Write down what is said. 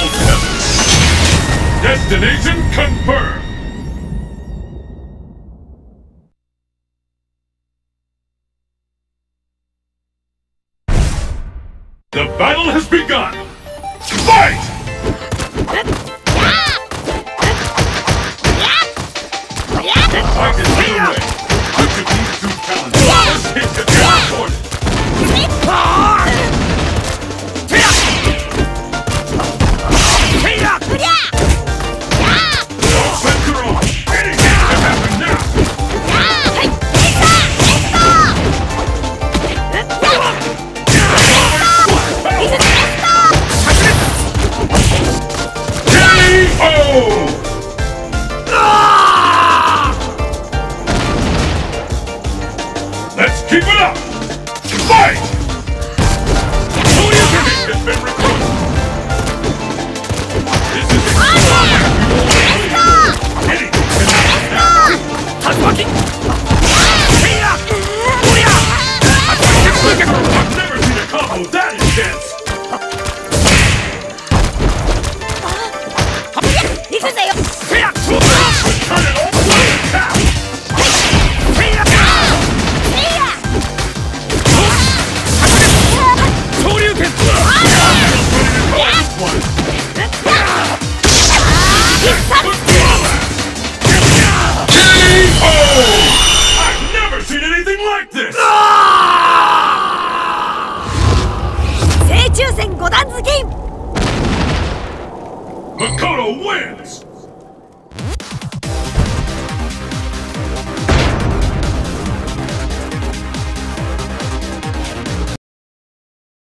Heaven. Destination confirmed. The battle has begun. Keep it up! Fight! Shoryuken has been recruited! This is Anything can happen now! I've never seen a combo that intense! Turn it 戦五段付き Makoto wins!